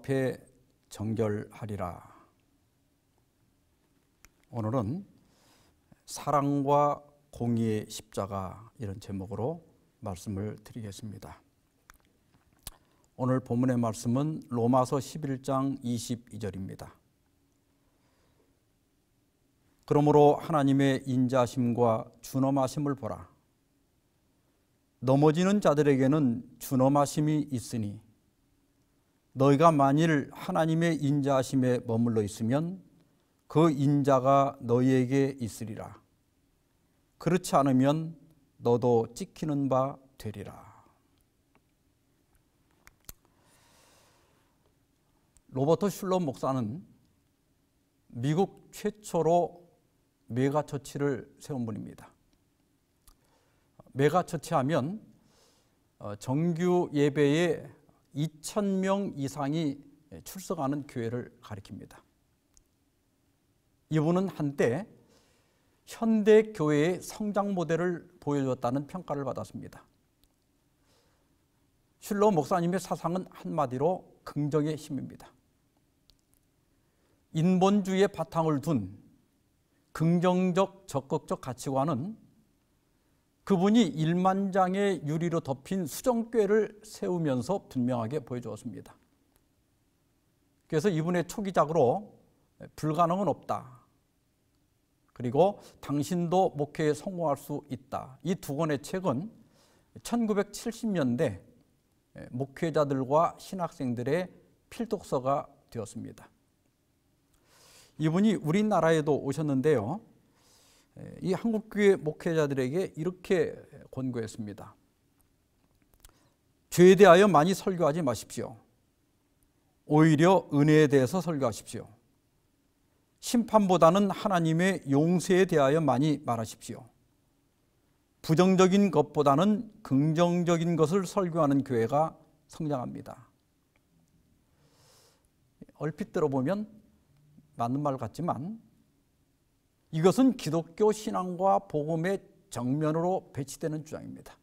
앞에 정결하리라. 오늘은 사랑과 공의의 십자가 이런 제목으로 말씀을 드리겠습니다. 오늘 본문의 말씀은 로마서 11장 22절입니다. 그러므로 하나님의 인자심과 준엄하심을 보라. 넘어지는 자들에게는 준엄하심이 있으니 너희가 만일 하나님의 인자하심에 머물러 있으면 그 인자가 너희에게 있으리라. 그렇지 않으면 너도 찍히는 바 되리라. 로버트 슐러 목사는 미국 최초로 megachurch를 세운 분입니다. megachurch 하면 어, 정규 예배에 2,000명 이상이 출석하는 교회를 가리킵니다. 이분은 한때 현대 교회의 성장 모델을 보여줬다는 평가를 받았습니다. 슐러 목사님의 사상은 한마디로 긍정의 힘입니다. 인본주의의 바탕을 둔 긍정적 적극적 가치관은 그분이 일만장의 유리로 덮인 수정교회를 세우면서 분명하게 보여주었습니다. 그래서 이분의 초기작으로 불가능은 없다. 그리고 당신도 목회에 성공할 수 있다. 이 두 권의 책은 1970년대 목회자들과 신학생들의 필독서가 되었습니다. 이분이 우리나라에도 오셨는데요. 이 한국교회 목회자들에게 이렇게 권고했습니다. 죄에 대하여 많이 설교하지 마십시오. 오히려 은혜에 대해서 설교하십시오. 심판보다는 하나님의 용서에 대하여 많이 말하십시오. 부정적인 것보다는 긍정적인 것을 설교하는 교회가 성장합니다. 얼핏 들어보면 맞는 말 같지만 이것은 기독교 신앙과 복음의 정면으로 배치되는 주장입니다.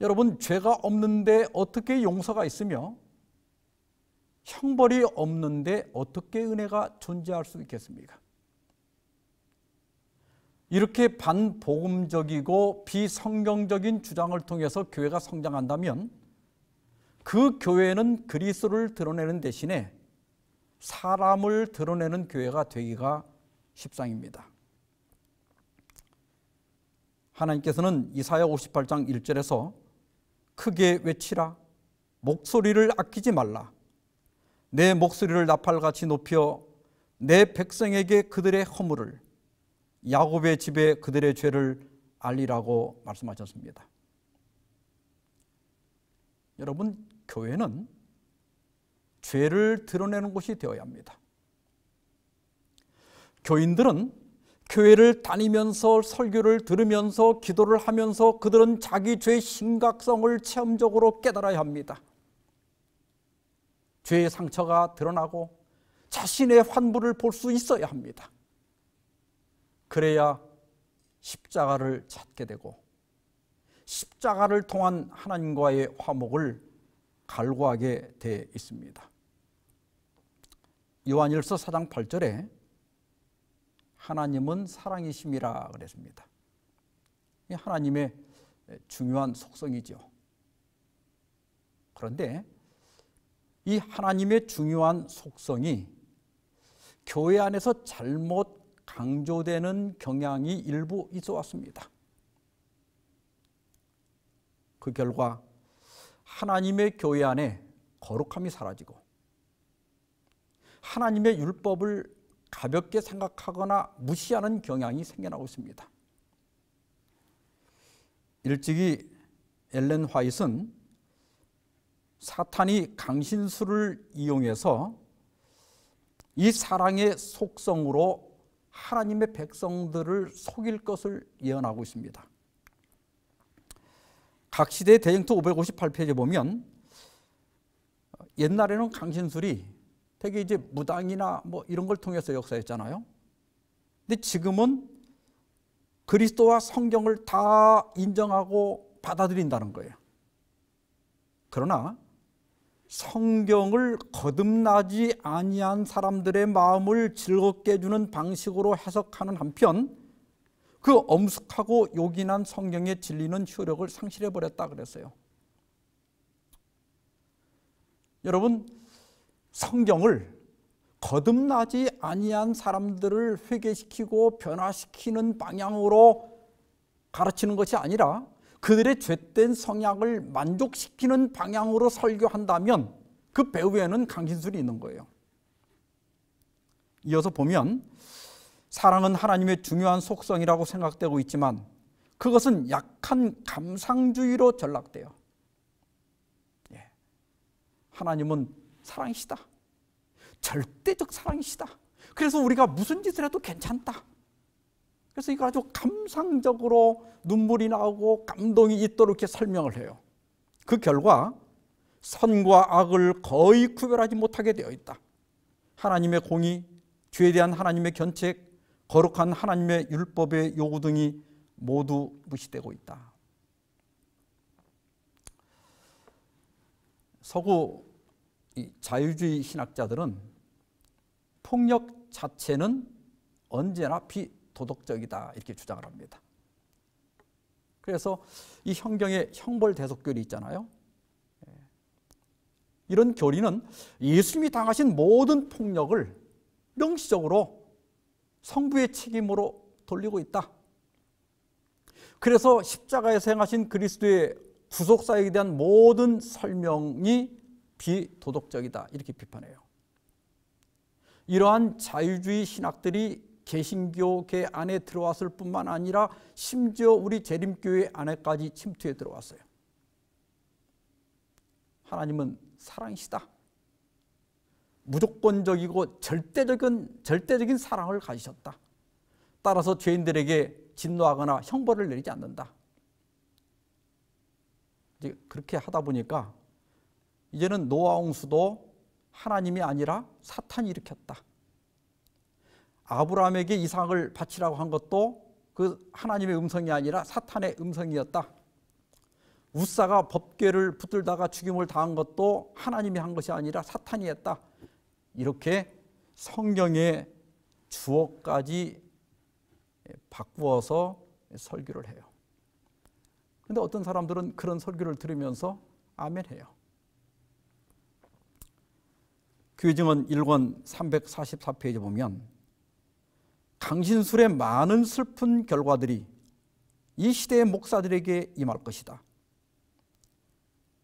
여러분, 죄가 없는데 어떻게 용서가 있으며 형벌이 없는데 어떻게 은혜가 존재할 수 있겠습니까? 이렇게 반복음적이고 비성경적인 주장을 통해서 교회가 성장한다면 그 교회는 그리스도를 드러내는 대신에 사람을 드러내는 교회가 되기가 십상입니다. 하나님께서는 이사야 58장 1절에서 크게 외치라 목소리를 아끼지 말라 내 목소리를 나팔같이 높여 내 백성에게 그들의 허물을 야곱의 집에 그들의 죄를 알리라고 말씀하셨습니다. 여러분 교회는 죄를 드러내는 곳이 되어야 합니다. 교인들은 교회를 다니면서 설교를 들으면서 기도를 하면서 그들은 자기 죄의 심각성을 체험적으로 깨달아야 합니다. 죄의 상처가 드러나고 자신의 환부를 볼 수 있어야 합니다. 그래야 십자가를 찾게 되고 십자가를 통한 하나님과의 화목을 갈구하게 돼 있습니다. 요한일서 4장 8절에 하나님은 사랑이심이라 그랬습니다. 하나님의 중요한 속성이죠. 그런데 이 하나님의 중요한 속성이 교회 안에서 잘못 강조되는 경향이 일부 있어 왔습니다. 그 결과 하나님의 교회 안에 거룩함이 사라지고 하나님의 율법을 가볍게 생각하거나 무시하는 경향이 생겨나고 있습니다. 일찍이 엘렌 화이트는 사탄이 강신수를 이용해서 이 사랑의 속성으로 하나님의 백성들을 속일 것을 예언하고 있습니다. 각 시대 대쟁투 558페이지에 보면 옛날에는 강신술이 되게 이제 무당이나 뭐 이런 걸 통해서 역사했잖아요. 근데 지금은 그리스도와 성경을 다 인정하고 받아들인다는 거예요. 그러나 성경을 거듭나지 아니한 사람들의 마음을 즐겁게 해주는 방식으로 해석하는 한편 그 엄숙하고 요긴한 성경의 진리는 효력을 상실해 버렸다 그랬어요. 여러분 성경을 거듭나지 아니한 사람들을 회개시키고 변화시키는 방향으로 가르치는 것이 아니라 그들의 죄된 성향을 만족시키는 방향으로 설교한다면 그 배후에는 강신술이 있는 거예요. 이어서 보면 사랑은 하나님의 중요한 속성이라고 생각되고 있지만 그것은 약한 감상주의로 전락돼요. 예. 하나님은 사랑이시다. 절대적 사랑이시다. 그래서 우리가 무슨 짓을 해도 괜찮다. 그래서 이거 아주 감상적으로 눈물이 나오고 감동이 있도록 이렇게 설명을 해요. 그 결과 선과 악을 거의 구별하지 못하게 되어 있다. 하나님의 공의, 죄에 대한 하나님의 견책, 거룩한 하나님의 율법의 요구 등이 모두 무시되고 있다. 서구 자유주의 신학자들은 폭력 자체는 언제나 비도덕적이다 이렇게 주장을 합니다. 그래서 이 형경의 형벌 대속교리 있잖아요. 예. 이런 교리는 예수님이 당하신 모든 폭력을 명시적으로 성부의 책임으로 돌리고 있다. 그래서 십자가에서 행하신 그리스도의 구속사역에 대한 모든 설명이 비도덕적이다 이렇게 비판해요. 이러한 자유주의 신학들이 개신교계 안에 들어왔을 뿐만 아니라 심지어 우리 재림교회 안에까지 침투해 들어왔어요. 하나님은 사랑이시다. 무조건적이고 절대적인 절대적인 사랑을 가지셨다. 따라서 죄인들에게 진노하거나 형벌을 내리지 않는다. 이제 그렇게 하다 보니까 이제는 노아 홍수도 하나님이 아니라 사탄이 일으켰다. 아브라함에게 이삭을 바치라고 한 것도 그 하나님의 음성이 아니라 사탄의 음성이었다. 우사가 법궤를 붙들다가 죽임을 당한 것도 하나님이 한 것이 아니라 사탄이 했다. 이렇게 성경의 주어까지 바꾸어서 설교를 해요. 근데 어떤 사람들은 그런 설교를 들으면서 아멘 해요. 교회 증언 1권 344페이지 보면 강신술의 많은 슬픈 결과들이 이 시대의 목사들에게 임할 것이다.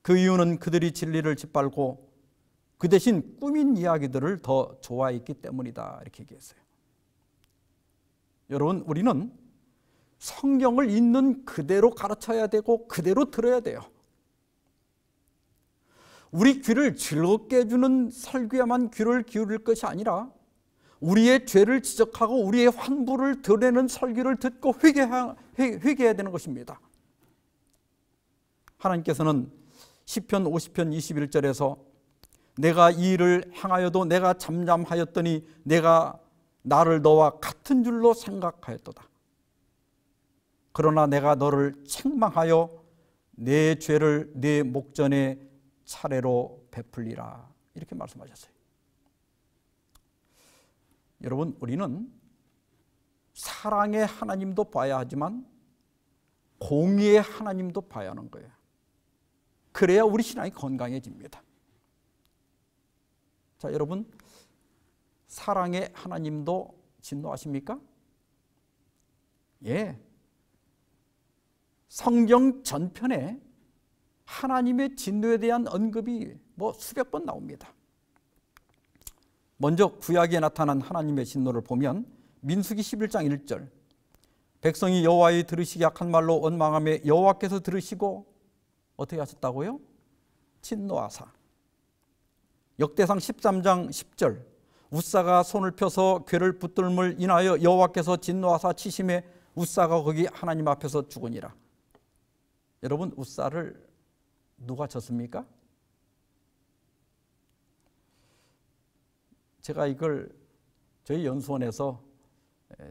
그 이유는 그들이 진리를 짓밟고 그 대신 꾸민 이야기들을 더 좋아했기 때문이다. 이렇게 얘기했어요. 여러분, 우리는 성경을 있는 그대로 가르쳐야 되고 그대로 들어야 돼요. 우리 귀를 즐겁게 해주는 설교에만 귀를 기울일 것이 아니라 우리의 죄를 지적하고 우리의 환부를 드러내는 설교를 듣고 회개해야, 회개해야 되는 것입니다. 하나님께서는 10편 50편 21절에서 내가 이 일을 행하여도 내가 잠잠하였더니 내가 나를 너와 같은 줄로 생각하였도다. 그러나 내가 너를 책망하여 내 죄를 내 목전에 차례로 베풀리라 이렇게 말씀하셨어요. 여러분 우리는 사랑의 하나님도 봐야 하지만 공의의 하나님도 봐야 하는 거예요. 그래야 우리 신앙이 건강해집니다. 자, 여러분 사랑의 하나님도 진노하십니까? 예. 성경 전편에 하나님의 진노에 대한 언급이 뭐 수백 번 나옵니다. 먼저 구약에 나타난 하나님의 진노를 보면 민수기 11장 1절 백성이 여호와의 들으시기 약한 말로 원망함에 여호와께서 들으시고 어떻게 하셨다고요? 진노하사 역대상 13장 10절 우사가 손을 펴서 괴를 붙들물 인하여 여호와께서 진노하사 치심에 우사가 거기 하나님 앞에서 죽으니라 여러분 우사를 누가 졌습니까? 제가 이걸 저희 연수원에서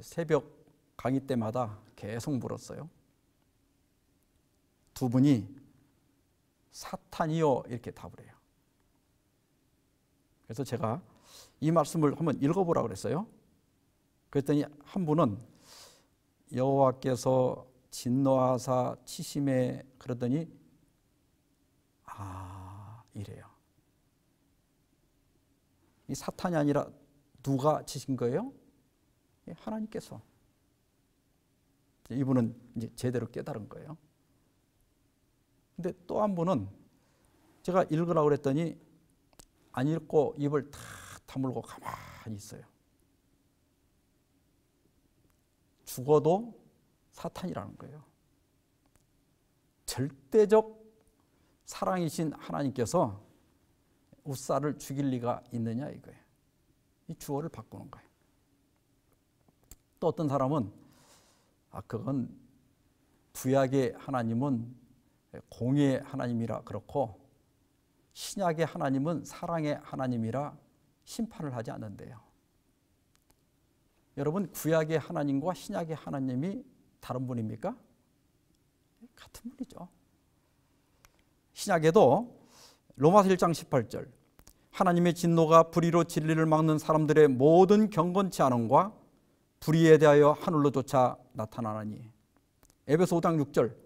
새벽 강의 때마다 계속 물었어요. 두 분이 사탄이요 이렇게 답을 해요. 그래서 제가 이 말씀을 한번 읽어보라고 그랬어요. 그랬더니 한 분은 여호와께서 진노하사 치심에 그러더니 아 이래요. 이 사탄이 아니라 누가 치신 거예요? 예, 하나님께서. 이분은 이제 제대로 깨달은 거예요. 근데 또 한 분은 제가 읽으라고 그랬더니 안 읽고 입을 다 다물고 가만히 있어요. 죽어도 사탄이라는 거예요. 절대적 사랑이신 하나님께서 우사를 죽일 리가 있느냐 이거예요. 이 주어를 바꾸는 거예요. 또 어떤 사람은 아 그건 구약의 하나님은 공의 하나님이라 그렇고 신약의 하나님은 사랑의 하나님이라 심판을 하지 않는데요. 여러분 구약의 하나님과 신약의 하나님이 다른 분입니까? 같은 분이죠. 신약에도 로마서 1장 18절 하나님의 진노가 불의로 진리를 막는 사람들의 모든 경건치 않음과 불의에 대하여 하늘로조차 나타나나니 에베소 5장 6절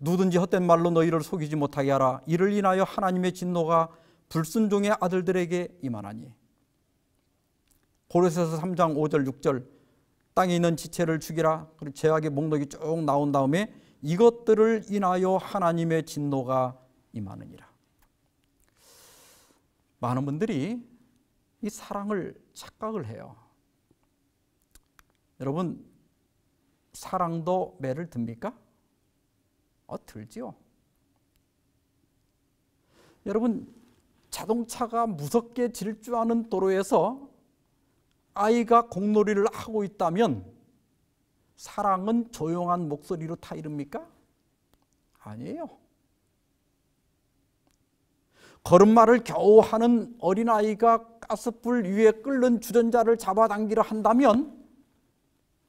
누든지 헛된 말로 너희를 속이지 못하게 하라. 이를 인하여 하나님의 진노가 불순종의 아들들에게 임하나니. 고로새서 3장 5절 6절. 땅에 있는 지체를 죽이라. 그리고 죄악의 목록이 쭉 나온 다음에 이것들을 인하여 하나님의 진노가 임하느니라. 많은 분들이 이 사랑을 착각을 해요. 여러분 사랑도 매를 듭니까? 어, 들지요. 여러분 자동차가 무섭게 질주하는 도로에서 아이가 공놀이를 하고 있다면 사랑은 조용한 목소리로 타이릅니까? 아니에요. 걸음마를 겨우 하는 어린아이가 가스불 위에 끓는 주전자를 잡아당기려 한다면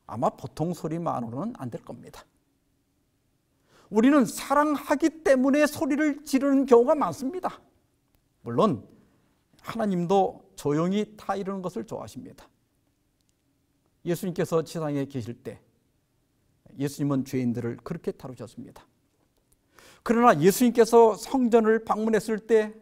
아마 보통 소리만으로는 안 될 겁니다. 우리는 사랑하기 때문에 소리를 지르는 경우가 많습니다. 물론 하나님도 조용히 타이르는 것을 좋아하십니다. 예수님께서 지상에 계실 때 예수님은 죄인들을 그렇게 다루셨습니다. 그러나 예수님께서 성전을 방문했을 때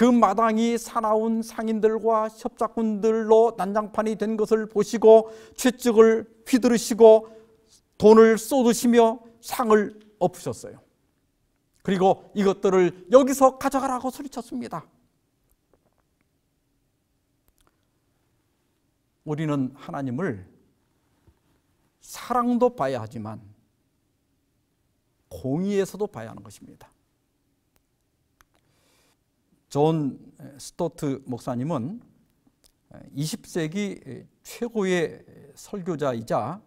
그 마당이 사나운 상인들과 협작꾼들로 난장판이 된 것을 보시고 채찍을 휘두르시고 돈을 쏟으시며 상을 엎으셨어요. 그리고 이것들을 여기서 가져가라고 소리쳤습니다. 우리는 하나님을 사랑도 봐야 하지만 공의에서도 봐야 하는 것입니다. 존 스토트 목사님은 20세기 최고의 설교자이자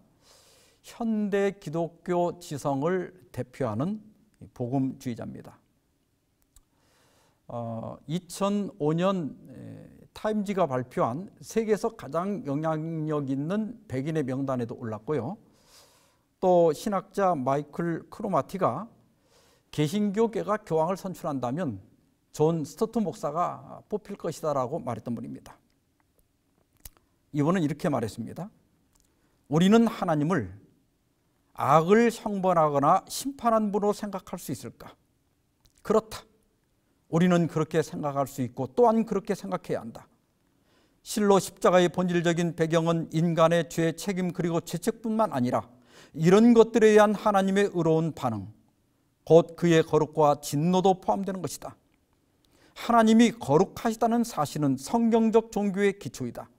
현대 기독교 지성을 대표하는 복음주의자입니다. 어, 2005년 타임지가 발표한 세계에서 가장 영향력 있는 백인의 명단에도 올랐고요. 또 신학자 마이클 크로마티가 개신교계가 교황을 선출한다면 존 스토트 목사가 뽑힐 것이다라고 말했던 분입니다. 이분은 이렇게 말했습니다. 우리는 하나님을 악을 형벌하거나 심판한 분으로 생각할 수 있을까? 그렇다. 우리는 그렇게 생각할 수 있고 또한 그렇게 생각해야 한다. 실로 십자가의 본질적인 배경은 인간의 죄 책임 그리고 죄책뿐만 아니라 이런 것들에 대한 하나님의 의로운 반응, 곧 그의 거룩과 진노도 포함되는 것이다. 하나님이 거룩하시다는 사실은 성경적 종교의 기초이다.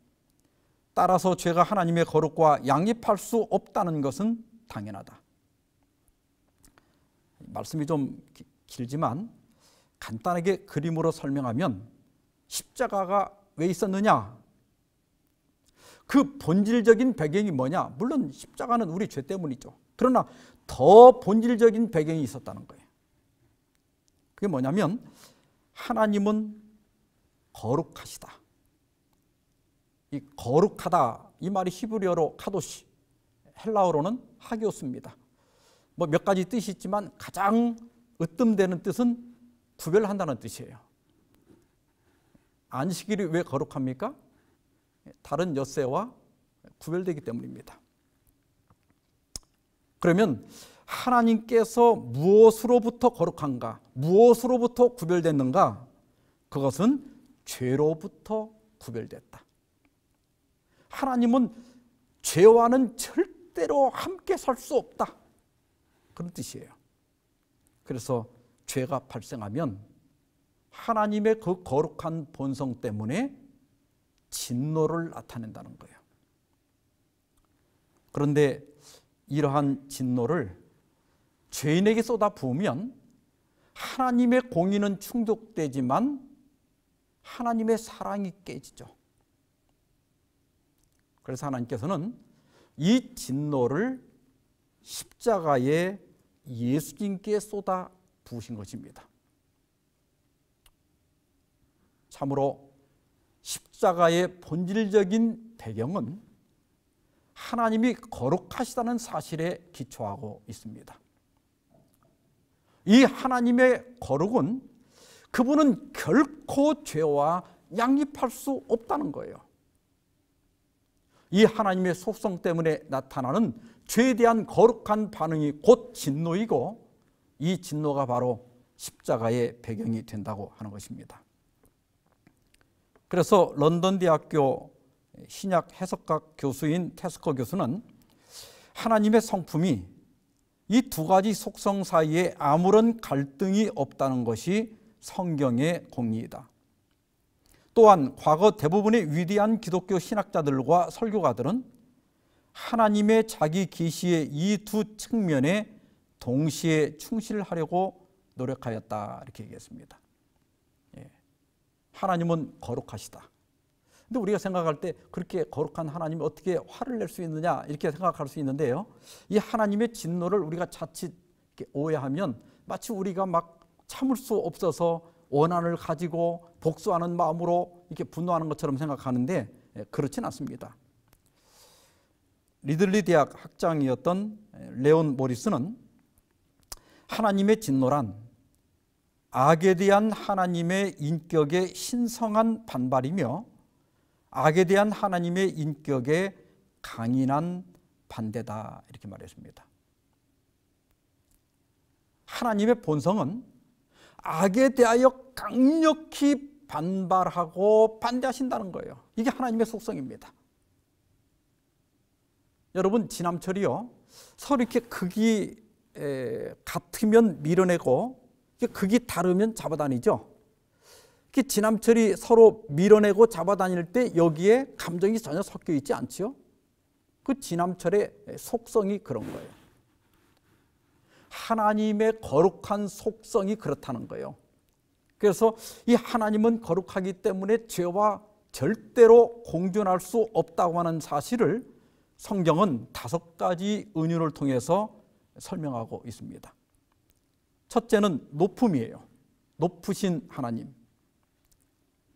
따라서 죄가 하나님의 거룩과 양립할 수 없다는 것은 당연하다. 말씀이 좀 길지만 간단하게 그림으로 설명하면 십자가가 왜 있었느냐? 그 본질적인 배경이 뭐냐? 물론 십자가는 우리 죄 때문이죠. 그러나 더 본질적인 배경이 있었다는 거예요. 그게 뭐냐면 하나님은 거룩하시다. 이 거룩하다 이 말이 히브리어로 카도시 헬라어로는 하기오스입니다. 뭐 몇 가지 뜻이 있지만 가장 으뜸되는 뜻은 구별한다는 뜻이에요. 안식일이 왜 거룩합니까? 다른 엿새와 구별되기 때문입니다. 그러면 하나님께서 무엇으로부터 거룩한가? 무엇으로부터 구별됐는가? 그것은 죄로부터 구별됐다. 하나님은 죄와는 절대로 함께 살 수 없다. 그런 뜻이에요. 그래서 죄가 발생하면 하나님의 그 거룩한 본성 때문에 진노를 나타낸다는 거예요. 그런데 이러한 진노를 죄인에게 쏟아 부으면 하나님의 공의는 충족되지만 하나님의 사랑이 깨지죠. 그래서 하나님께서는 이 진노를 십자가에 예수님께 쏟아 부으신 것입니다. 참으로 십자가의 본질적인 배경은 하나님이 거룩하시다는 사실에 기초하고 있습니다. 이 하나님의 거룩은 그분은 결코 죄와 양립할 수 없다는 거예요. 이 하나님의 속성 때문에 나타나는 죄에 대한 거룩한 반응이 곧 진노이고 이 진노가 바로 십자가의 배경이 된다고 하는 것입니다. 그래서 런던 대학교 신약 해석학 교수인 테스커 교수는 하나님의 성품이 이 두 가지 속성 사이에 아무런 갈등이 없다는 것이 성경의 공리이다. 또한 과거 대부분의 위대한 기독교 신학자들과 설교가들은 하나님의 자기 계시의 이 두 측면에 동시에 충실하려고 노력하였다 이렇게 얘기했습니다. 예. 하나님은 거룩하시다. 근데 우리가 생각할 때 그렇게 거룩한 하나님이 어떻게 화를 낼 수 있느냐 이렇게 생각할 수 있는데요. 이 하나님의 진노를 우리가 자칫 오해하면 마치 우리가 막 참을 수 없어서 원한을 가지고 복수하는 마음으로 이렇게 분노하는 것처럼 생각하는데 예, 그렇진 않습니다. 리들리 대학 학장이었던 레온 모리스는 하나님의 진노란 악에 대한 하나님의 인격의 신성한 반발이며 악에 대한 하나님의 인격의 강인한 반대다 이렇게 말했습니다. 하나님의 본성은 악에 대하여 강력히 반발하고 반대하신다는 거예요. 이게 하나님의 속성입니다. 여러분 지남철이요 서로 이렇게 극이 같으면 밀어내고 극이 다르면 잡아다니죠. 지남철이 서로 밀어내고 잡아다닐 때 여기에 감정이 전혀 섞여 있지 않지요. 그 지남철의 속성이 그런 거예요. 하나님의 거룩한 속성이 그렇다는 거예요. 그래서 이 하나님은 거룩하기 때문에 죄와 절대로 공존할 수 없다고 하는 사실을 성경은 다섯 가지 은유를 통해서 설명하고 있습니다. 첫째는 높음이에요. 높으신 하나님.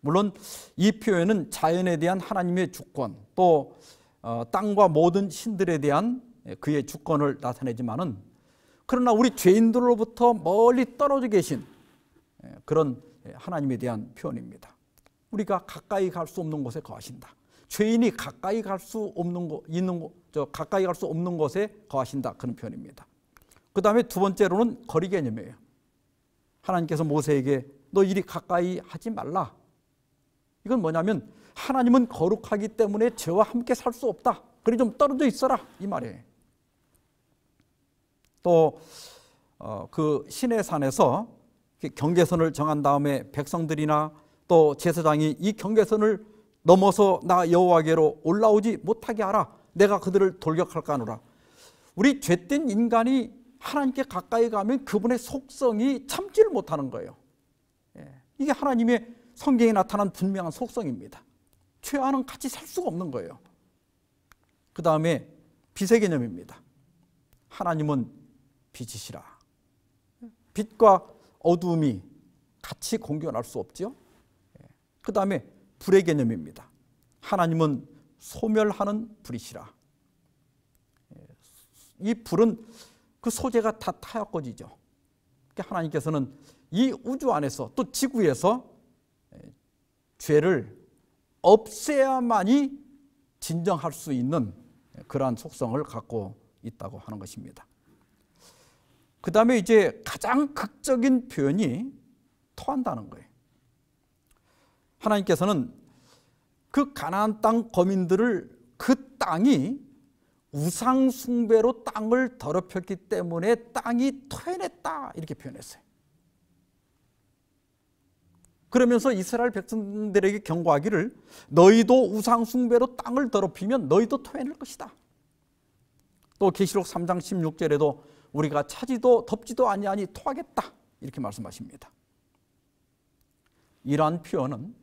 물론 이 표현은 자연에 대한 하나님의 주권 또 어, 땅과 모든 신들에 대한 그의 주권을 나타내지만은 그러나 우리 죄인들로부터 멀리 떨어져 계신 그런 하나님에 대한 표현입니다. 우리가 가까이 갈 수 없는 곳에 거하신다. 죄인이 가까이 갈 수 없는 거 있는 거, 저 가까이 갈 수 없는 곳에 거하신다 그런 표현입니다. 그 다음에 두 번째로는 거리 개념이에요. 하나님께서 모세에게 너 이리 가까이 하지 말라. 이건 뭐냐면 하나님은 거룩하기 때문에 죄와 함께 살 수 없다. 그래 좀 떨어져 있어라 이 말이에요. 또그 어, 그 신의 산에서 경계선을 정한 다음에 백성들이나 또 제사장이 이 경계선을 넘어서 나 여호와께로 올라오지 못하게 하라. 내가 그들을 돌격할까노라. 우리 죄된 인간이 하나님께 가까이 가면 그분의 속성이 참지를 못하는 거예요. 예. 이게 하나님의 성경에 나타난 분명한 속성입니다. 죄와는 같이 살 수가 없는 거예요. 그 다음에 빛의 개념입니다. 하나님은 빛이시라. 빛과 어두움이 같이 공존할 수 없죠. 예. 그 다음에 불의 개념입니다. 하나님은 소멸하는 불이시라. 예. 이 불은 그 소재가 다 타협거지죠. 그러니까 하나님께서는 이 우주 안에서 또 지구에서 죄를 없애야만이 진정할 수 있는 그러한 속성을 갖고 있다고 하는 것입니다. 그 다음에 이제 가장 극적인 표현이 토한다는 거예요. 하나님께서는 그 가나안 땅 거민들을 그 땅이 우상 숭배로 땅을 더럽혔기 때문에 땅이 토해냈다 이렇게 표현했어요. 그러면서 이스라엘 백성들에게 경고하기를 너희도 우상 숭배로 땅을 더럽히면 너희도 토해낼 것이다. 또 계시록 3장 16절에도 우리가 차지도 덥지도 아니하니 토하겠다 이렇게 말씀하십니다. 이러한 표현은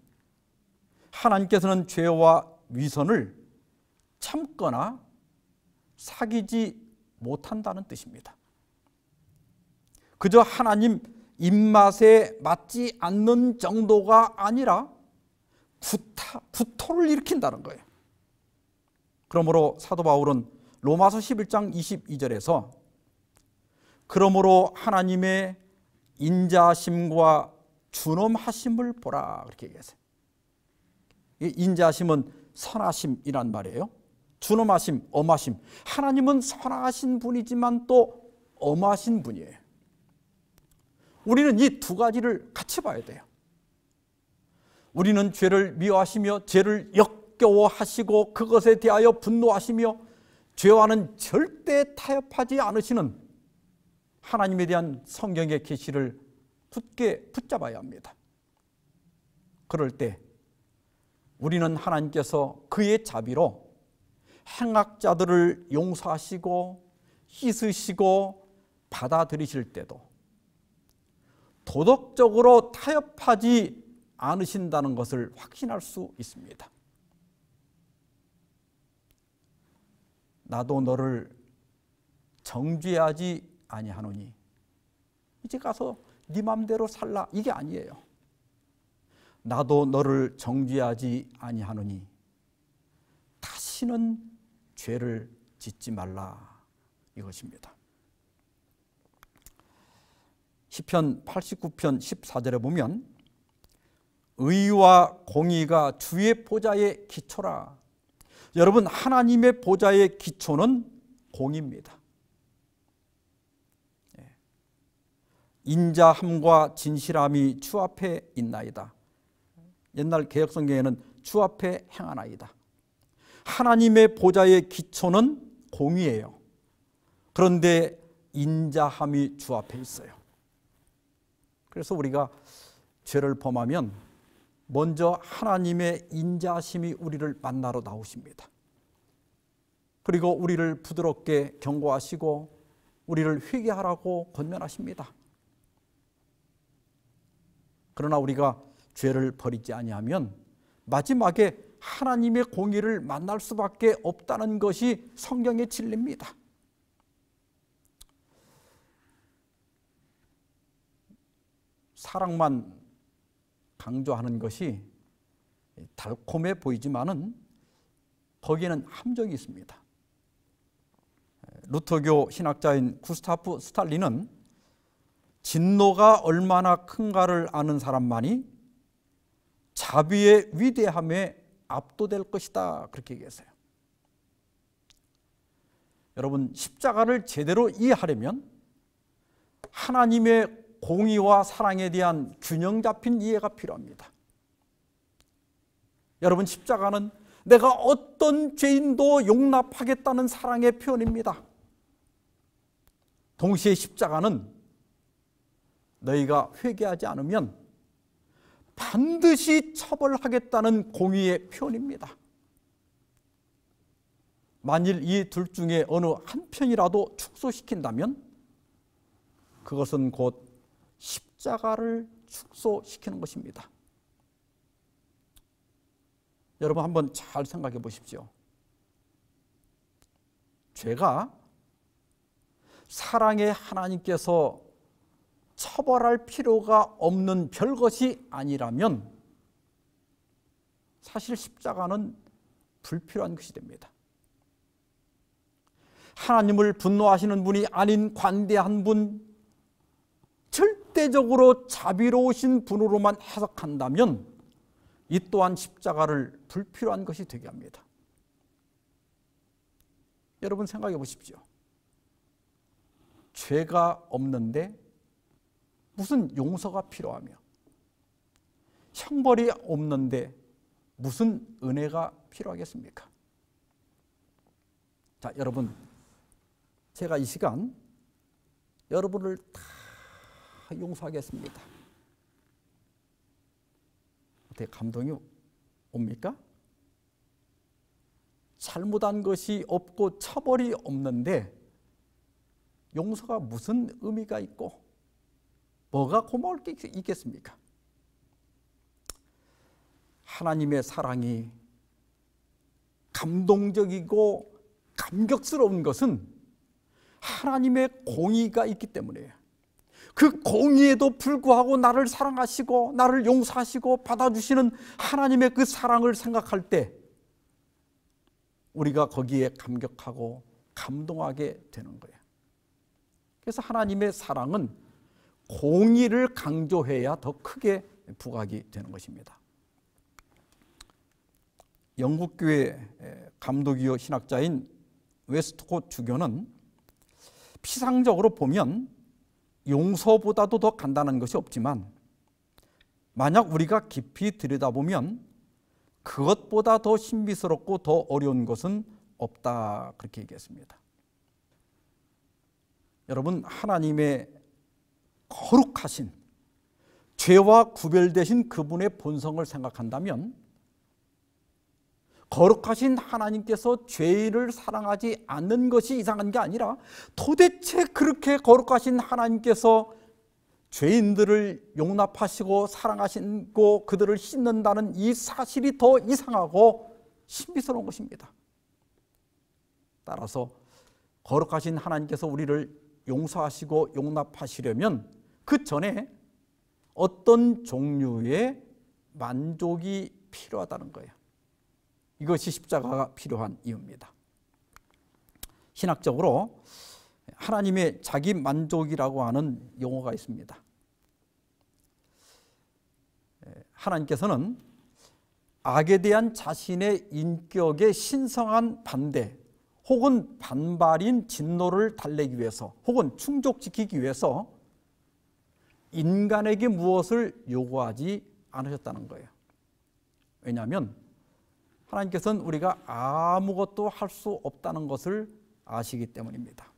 하나님께서는 죄와 위선을 참거나 사귀지 못한다는 뜻입니다. 그저 하나님 입맛에 맞지 않는 정도가 아니라 구타, 구토를 일으킨다는 거예요. 그러므로 사도 바울은 로마서 11장 22절에서 그러므로 하나님의 인자심과 준엄하심을 보라 그렇게 얘기했어요. 인자심은 선하심이란 말이에요. 준엄하심, 엄하심. 하나님은 선하신 분이지만 또 엄하신 분이에요. 우리는 이 두 가지를 같이 봐야 돼요. 우리는 죄를 미워하시며 죄를 역겨워하시고 그것에 대하여 분노하시며 죄와는 절대 타협하지 않으시는 하나님에 대한 성경의 계시를 굳게 붙잡아야 합니다. 그럴 때 우리는 하나님께서 그의 자비로 행악자들을 용서하시고 씻으시고 받아들이실 때도 도덕적으로 타협하지 않으신다는 것을 확신할 수 있습니다. 나도 너를 정죄하지 아니하노니 이제 가서 네 맘대로 살라 이게 아니에요. 나도 너를 정죄하지 아니하노니 다시는 죄를 짓지 말라 이것입니다. 시편 89편 14절에 보면 의와 공의가 주의 보좌의 기초라. 여러분 하나님의 보좌의 기초는 공입니다. 예. 인자함과 진실함이 주 앞에 있나이다. 옛날 개혁성경에는 주 앞에 행하나이다. 하나님의 보좌의 기초는 공의예요. 그런데 인자함이 주 앞에 있어요. 그래서 우리가 죄를 범하면 먼저 하나님의 인자심이 우리를 만나러 나오십니다. 그리고 우리를 부드럽게 경고하시고 우리를 회개하라고 권면하십니다. 그러나 우리가 죄를 버리지 아니하면 마지막에 하나님의 공의를 만날 수밖에 없다는 것이 성경의 진리입니다. 사랑만 강조하는 것이 달콤해 보이지만은 거기에는 함정이 있습니다. 루터교 신학자인 구스타프 스탈린은 진노가 얼마나 큰가를 아는 사람만이 자비의 위대함에 압도될 것이다 그렇게 얘기했어요. 여러분 십자가를 제대로 이해하려면 하나님의 공의와 사랑에 대한 균형 잡힌 이해가 필요합니다. 여러분 십자가는 내가 어떤 죄인도 용납하겠다는 사랑의 표현입니다. 동시에 십자가는 너희가 회개하지 않으면 반드시 처벌하겠다는 공의의 표현입니다. 만일 이 둘 중에 어느 한편이라도 축소시킨다면 그것은 곧 십자가를 축소시키는 것입니다. 여러분 한번 잘 생각해 보십시오. 죄가 사랑의 하나님께서 처벌할 필요가 없는 별것이 아니라면 사실 십자가는 불필요한 것이 됩니다. 하나님을 분노하시는 분이 아닌 관대한 분, 절대적으로 자비로우신 분으로만 해석한다면 이 또한 십자가를 불필요한 것이 되게 합니다. 여러분 생각해 보십시오. 죄가 없는데 무슨 용서가 필요하며 형벌이 없는데 무슨 은혜가 필요하겠습니까? 자, 여러분 제가 이 시간 여러분을 다 용서하겠습니다. 어떻게 감동이 옵니까? 잘못한 것이 없고 처벌이 없는데 용서가 무슨 의미가 있고 뭐가 고마울 게 있겠습니까? 하나님의 사랑이 감동적이고 감격스러운 것은 하나님의 공의가 있기 때문이에요. 그 공의에도 불구하고 나를 사랑하시고 나를 용서하시고 받아주시는 하나님의 그 사랑을 생각할 때 우리가 거기에 감격하고 감동하게 되는 거예요. 그래서 하나님의 사랑은 공의를 강조해야 더 크게 부각이 되는 것입니다. 영국 교회 감독이요 신학자인 웨스트코 주교는 피상적으로 보면 용서보다도 더 간단한 것이 없지만 만약 우리가 깊이 들여다보면 그것보다 더 신비스럽고 더 어려운 것은 없다 그렇게 얘기했습니다. 여러분 하나님의 거룩하신 죄와 구별되신 그분의 본성을 생각한다면 거룩하신 하나님께서 죄인을 사랑하지 않는 것이 이상한 게 아니라 도대체 그렇게 거룩하신 하나님께서 죄인들을 용납하시고 사랑하시고 그들을 씻는다는 이 사실이 더 이상하고 신비스러운 것입니다. 따라서 거룩하신 하나님께서 우리를 용서하시고 용납하시려면 그 전에 어떤 종류의 만족이 필요하다는 거예요. 이것이 십자가가 필요한 이유입니다. 신학적으로 하나님의 자기 만족이라고 하는 용어가 있습니다. 하나님께서는 악에 대한 자신의 인격의 신성한 반대 혹은 반발인 진노를 달래기 위해서 혹은 충족시키기 위해서 인간에게 무엇을 요구하지 않으셨다는 거예요. 왜냐하면 하나님께서는 우리가 아무것도 할 수 없다는 것을 아시기 때문입니다.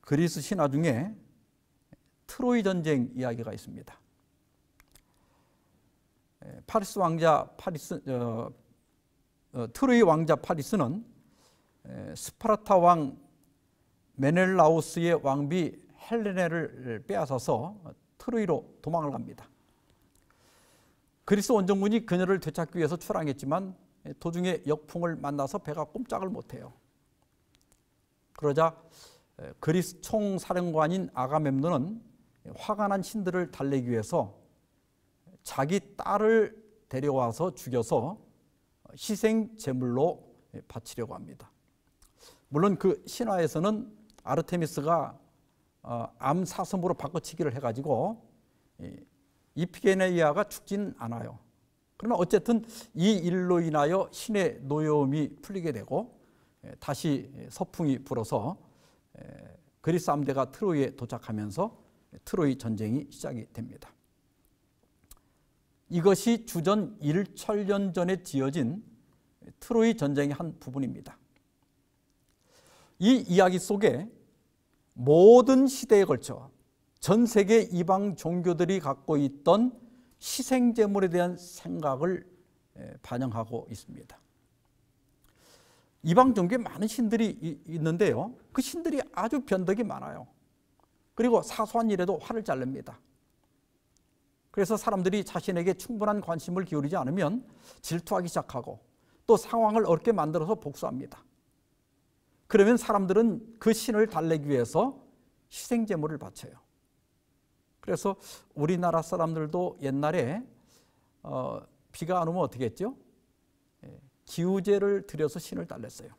그리스 신화 중에 트로이 전쟁 이야기가 있습니다. 파리스 왕자 파리스 어, 어, 트로이 왕자 파리스는 스파르타 왕 메넬라우스의 왕비 헬레네를 빼앗아서 트로이로 도망을 갑니다. 그리스 원정군이 그녀를 되찾기 위해서 출항했지만 도중에 역풍을 만나서 배가 꼼짝을 못해요. 그러자 그리스 총사령관인 아가멤논은 화가 난 신들을 달래기 위해서 자기 딸을 데려와서 죽여서 희생 제물로 바치려고 합니다. 물론 그 신화에서는 아르테미스가 어, 암 사슴으로 바꿔치기를 해가지고 이피게네이아가 죽진 않아요. 그러나 어쨌든 이 일로 인하여 신의 노여움이 풀리게 되고 다시 서풍이 불어서 그리스 함대가 트로이에 도착하면서 트로이 전쟁이 시작이 됩니다. 이것이 주전 1천년 전에 지어진 트로이 전쟁의 한 부분입니다. 이 이야기 속에 모든 시대에 걸쳐 전 세계 이방 종교들이 갖고 있던 희생 제물에 대한 생각을 반영하고 있습니다. 이방 종교에 많은 신들이 있는데요. 그 신들이 아주 변덕이 많아요. 그리고 사소한 일에도 화를 잘 냅니다. 그래서 사람들이 자신에게 충분한 관심을 기울이지 않으면 질투하기 시작하고 또 상황을 어렵게 만들어서 복수합니다. 그러면 사람들은 그 신을 달래기 위해서 희생 제물을 바쳐요. 그래서 우리나라 사람들도 옛날에 어, 비가 안 오면 어떻게 했죠? 예, 기우제를 드려서 신을 달랬어요.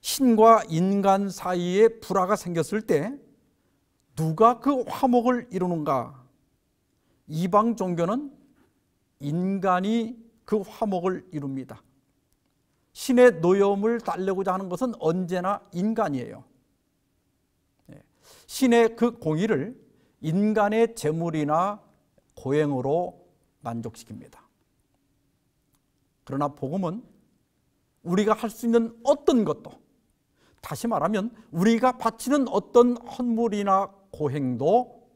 신과 인간 사이에 불화가 생겼을 때 누가 그 화목을 이루는가? 이방 종교는 인간이 그 화목을 이룹니다. 신의 노여움을 달래고자 하는 것은 언제나 인간이에요. 예. 신의 그 공의를 인간의 재물이나 고행으로 만족시킵니다. 그러나 복음은 우리가 할 수 있는 어떤 것도 다시 말하면 우리가 바치는 어떤 헌물이나 고행도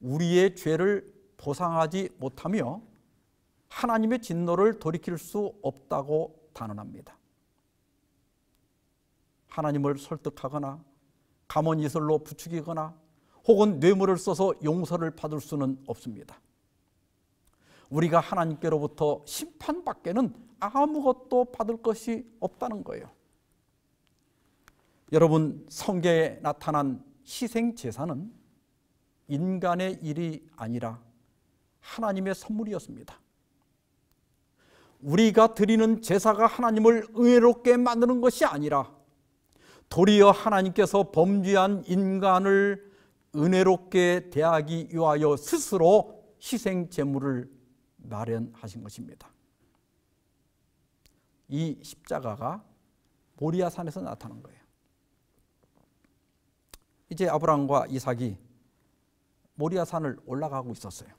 우리의 죄를 보상하지 못하며 하나님의 진노를 돌이킬 수 없다고 단언합니다. 하나님을 설득하거나 감원 이슬로 부추기거나 혹은 뇌물을 써서 용서를 받을 수는 없습니다. 우리가 하나님께로부터 심판밖에는 아무것도 받을 것이 없다는 거예요. 여러분 성경에 나타난 희생 제사는 인간의 일이 아니라 하나님의 선물이었습니다. 우리가 드리는 제사가 하나님을 의롭게 만드는 것이 아니라 도리어 하나님께서 범죄한 인간을 은혜롭게 대하기 위하여 스스로 희생 제물을 마련하신 것입니다. 이 십자가가 모리아 산에서 나타난 거예요. 이제 아브라함과 이삭이 모리아 산을 올라가고 있었어요.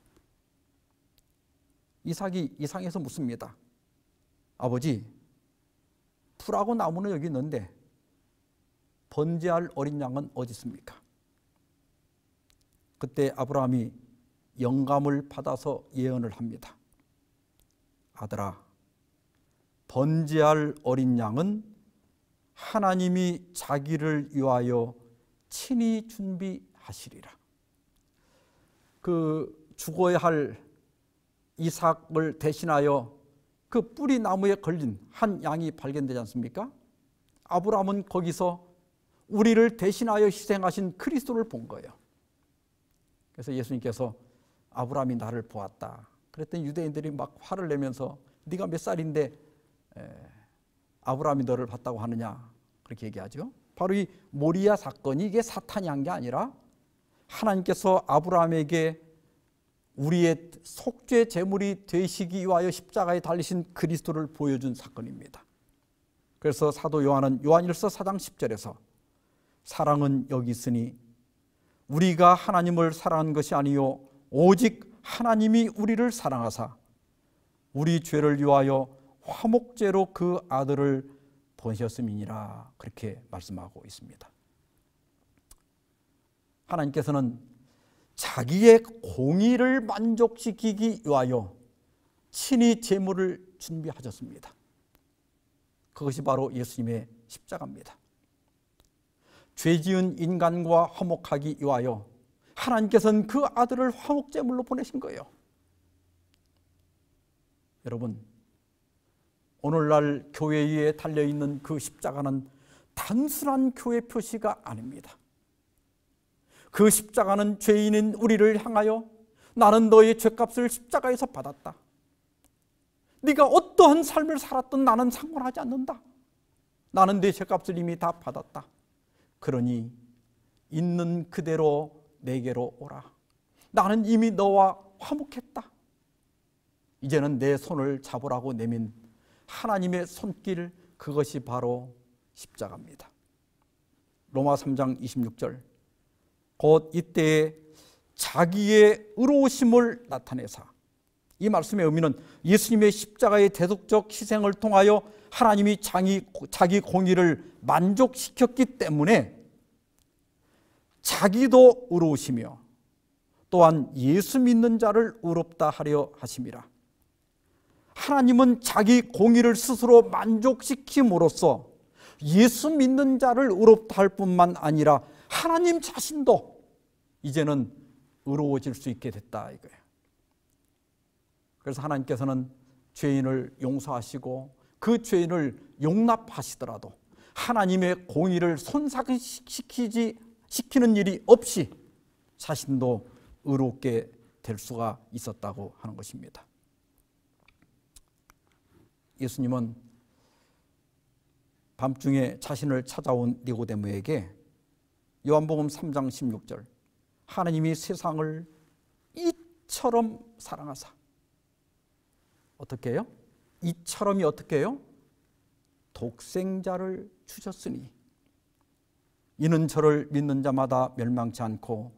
이삭이 이상해서 묻습니다. 아버지, 풀하고 나무는 여기 있는데 번제할 어린 양은 어디 있습니까? 그때 아브라함이 영감을 받아서 예언을 합니다. 아들아, 번제할 어린 양은 하나님이 자기를 위하여 친히 준비하시리라. 그 죽어야 할 이삭을 대신하여 그 뿌리 나무에 걸린 한 양이 발견되지 않습니까? 아브라함은 거기서 우리를 대신하여 희생하신 그리스도를 본 거예요. 그래서 예수님께서 아브라함이 나를 보았다. 그랬더니 유대인들이 막 화를 내면서 네가 몇 살인데 아브라함이 너를 봤다고 하느냐 그렇게 얘기하죠. 바로 이 모리아 사건이 이게 사탄이 한 게 아니라 하나님께서 아브라함에게 우리의 속죄 제물이 되시기 위하여 십자가에 달리신 그리스도를 보여준 사건입니다. 그래서 사도 요한은 요한일서 4장 10절에서 사랑은 여기 있으니 우리가 하나님을 사랑한 것이 아니요 오직 하나님이 우리를 사랑하사 우리 죄를 위하여 화목제로 그 아들을 보내셨음이니라 그렇게 말씀하고 있습니다. 하나님께서는 자기의 공의를 만족시키기 위하여 친히 제물을 준비하셨습니다. 그것이 바로 예수님의 십자가입니다. 죄 지은 인간과 화목하기 위하여 하나님께서는 그 아들을 화목제물로 보내신 거예요. 여러분, 오늘날 교회 위에 달려있는 그 십자가는 단순한 교회 표시가 아닙니다. 그 십자가는 죄인인 우리를 향하여 나는 너의 죄값을 십자가에서 받았다. 네가 어떠한 삶을 살았든 나는 상관하지 않는다. 나는 내 죄값을 이미 다 받았다. 그러니 있는 그대로 내게로 오라. 나는 이미 너와 화목했다. 이제는 내 손을 잡으라고 내민 하나님의 손길 그것이 바로 십자가입니다. 로마 3장 26절 곧 이때에 자기의 의로우심을 나타내사 이 말씀의 의미는 예수님의 십자가의 대속적 희생을 통하여 하나님이 자기, 자기 공의를 만족시켰기 때문에 자기도 의로우시며 또한 예수 믿는 자를 의롭다 하려 하심이라. 하나님은 자기 공의를 스스로 만족시킴으로써 예수 믿는 자를 의롭다 할 뿐만 아니라 하나님 자신도 이제는 의로워질 수 있게 됐다 이거예요. 그래서 하나님께서는 죄인을 용서하시고 그 죄인을 용납하시더라도 하나님의 공의를 손상시키지 시키는 일이 없이 자신도 의롭게 될 수가 있었다고 하는 것입니다. 예수님은 밤중에 자신을 찾아온 니고데모에게 요한복음 3장 16절 하나님이 세상을 이처럼 사랑하사 어떻게 해요? 이처럼이 어떻게 해요? 독생자를 주셨으니 이는 저를 믿는 자마다 멸망치 않고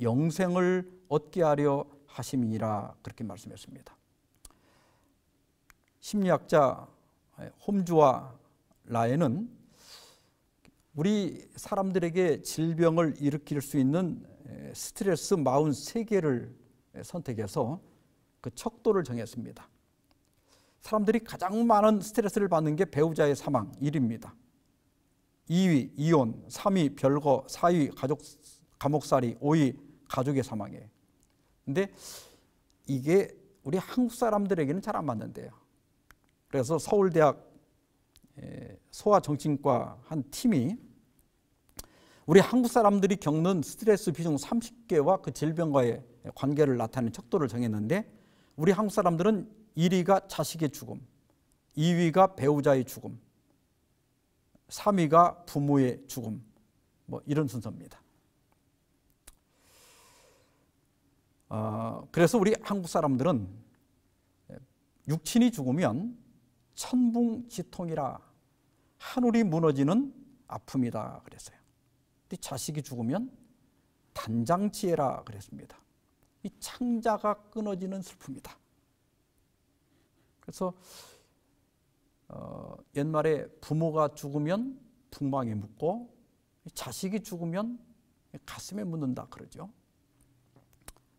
영생을 얻게 하려 하심이니라 그렇게 말씀했습니다. 심리학자 홈주와 라에는 우리 사람들에게 질병을 일으킬 수 있는 스트레스 43개를 선택해서 그 척도를 정했습니다. 사람들이 가장 많은 스트레스를 받는 게 배우자의 사망 1위입니다. 2위 이혼, 3위 별거, 4위 가족 감옥살이, 5위 가족의 사망이에요. 근데 이게 우리 한국 사람들에게는 잘 안 맞는데요. 그래서 서울대학 소아 정신과 한 팀이 우리 한국 사람들이 겪는 스트레스 비중 30개와 그 질병과의 관계를 나타내는 척도를 정했는데 우리 한국 사람들은 1위가 자식의 죽음, 2위가 배우자의 죽음, 3위가 부모의 죽음, 뭐 이런 순서입니다. 어, 그래서 우리 한국 사람들은 육친이 죽으면 천붕지통이라 하늘이 무너지는 아픔이다 그랬어요. 근데 자식이 죽으면 단장지혜라 그랬습니다. 이 창자가 끊어지는 슬픔이다. 그래서 어, 옛말에 부모가 죽으면 북망에 묻고 자식이 죽으면 가슴에 묻는다 그러죠.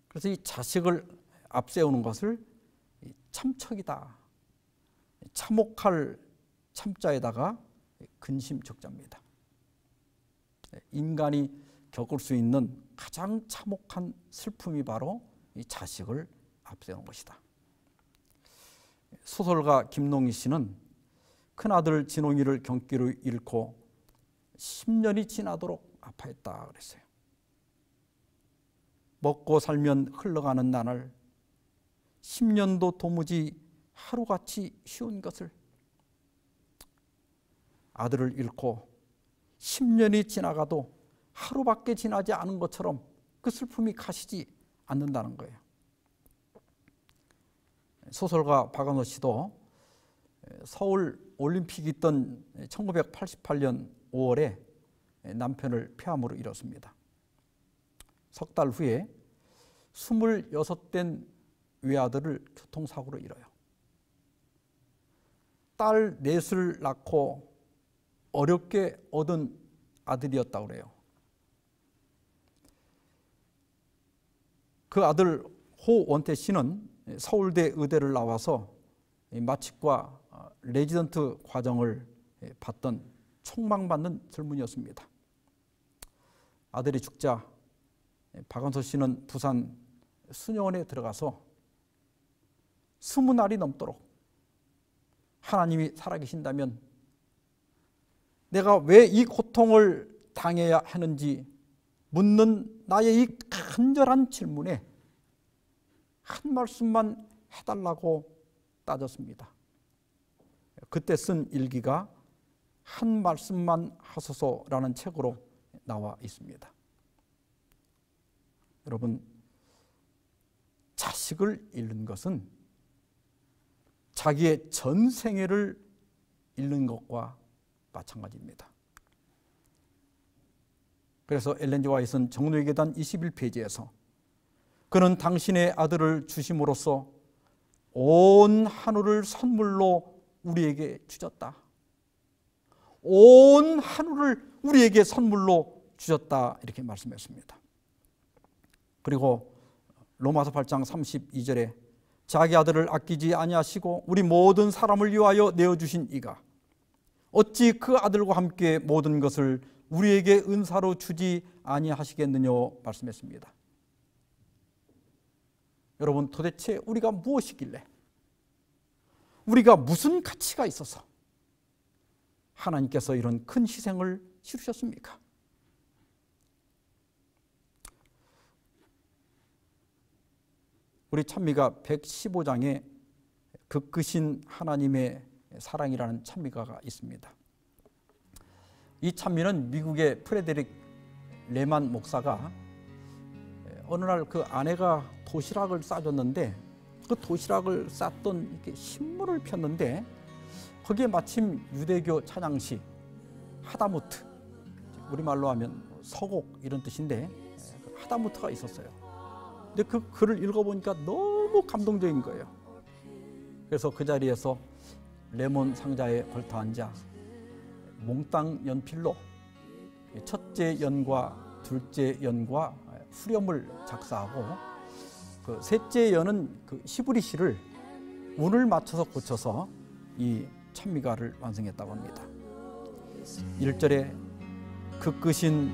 그래서 이 자식을 앞세우는 것을 참척이다. 참혹할 참자에다가 근심 적자입니다. 인간이 겪을 수 있는 가장 참혹한 슬픔이 바로 이 자식을 앞세우는 것이다. 소설가 김농희 씨는 큰아들 진홍이를 경기로 잃고 10년이 지나도록 아파했다 그랬어요. 먹고 살면 흘러가는 나날 10년도 도무지 하루같이 쉬운 것을 아들을 잃고 10년이 지나가도 하루밖에 지나지 않은 것처럼 그 슬픔이 가시지 않는다는 거예요. 소설가 박은호 씨도 서울 올림픽이 있던 1988년 5월에 남편을 폐암으로 잃었습니다. 석 달 후에 26된 외아들을 교통사고로 잃어요. 딸 넷을 낳고 어렵게 얻은 아들이었다고 그래요. 그 아들 호원태 씨는 서울대 의대를 나와서 마취과 어, 레지던트 과정을 받던 촉망받는 젊은이였습니다. 아들이 죽자 박원서 씨는 부산 수녀원에 들어가서 스무 날이 넘도록 하나님이 살아계신다면 내가 왜 이 고통을 당해야 하는지 묻는 나의 이 간절한 질문에 한 말씀만 해달라고 따졌습니다. 그때 쓴 일기가 한 말씀만 하소서라는 책으로 나와 있습니다. 여러분, 자식을 잃는 것은 자기의 전 생애를 잃는 것과 마찬가지입니다. 그래서 엘렌지 와이슨 정로의 계단 21페이지에서 그는 당신의 아들을 주심으로써 온 하늘을 선물로 우리에게 주셨다. 온 하늘을 우리에게 선물로 주셨다. 이렇게 말씀했습니다. 그리고 로마서 8장 32절에 자기 아들을 아끼지 아니하시고 우리 모든 사람을 위하여 내어 주신 이가 어찌 그 아들과 함께 모든 것을 우리에게 은사로 주지 아니하시겠느냐 말씀했습니다. 여러분 도대체 우리가 무엇이길래 우리가 무슨 가치가 있어서 하나님께서 이런 큰 희생을 치르셨습니까? 우리 찬미가 115장에 그 크신 하나님의 사랑이라는 찬미가가 있습니다. 이 찬미는 미국의 프레데릭 레만 목사가 어느 날 그 아내가 도시락을 싸줬는데 그 도시락을 쌌던 이렇게 신문을 폈는데 거기에 마침 유대교 찬양시 하다무트 우리말로 하면 서곡 이런 뜻인데 하다무트가 있었어요. 근데 그 글을 읽어보니까 너무 감동적인 거예요. 그래서 그 자리에서 레몬 상자에 걸터 앉아 몽땅 연필로 첫째 연과 둘째 연과 후렴을 작사하고 그 셋째 연은 그 히브리 시를 운을 맞춰서 고쳐서 이 찬미가를 완성했다고 합니다. 1절에 그 끝인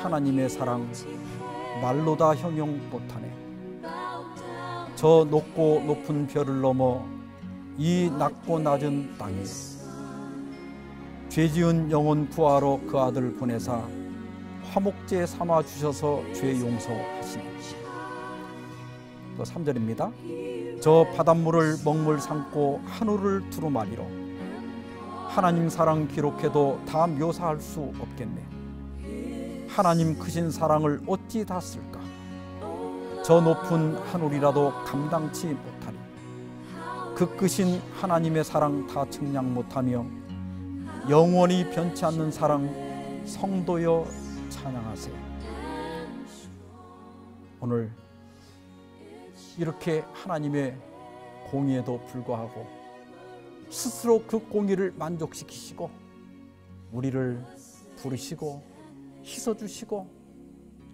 하나님의 사랑 말로 다 형용 못하네 저 높고 높은 별을 넘어 이 낮고 낮은 땅에 죄 지은 영혼 구하러 그 아들 보내사 화목제 삼아 주셔서 죄 용서하시니 또 3절입니다. 저 바닷물을 먹물 삼고 한우를 두루마리로 하나님 사랑 기록해도 다 묘사할 수 없겠네. 하나님 크신 사랑을 어찌 다 쓸까? 저 높은 하늘이라도 감당치 못하리. 그 크신 하나님의 사랑 다 측량 못하며 영원히 변치 않는 사랑 성도여 찬양하세요. 오늘 이렇게 하나님의 공의에도 불구하고 스스로 그 공의를 만족시키시고 우리를 부르시고 씻어주시고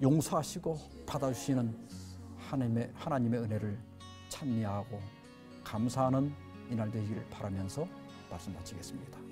용서하시고 받아주시는 하나님의, 하나님의 은혜를 찬미하고 감사하는 이날 되기를 바라면서 말씀 마치겠습니다.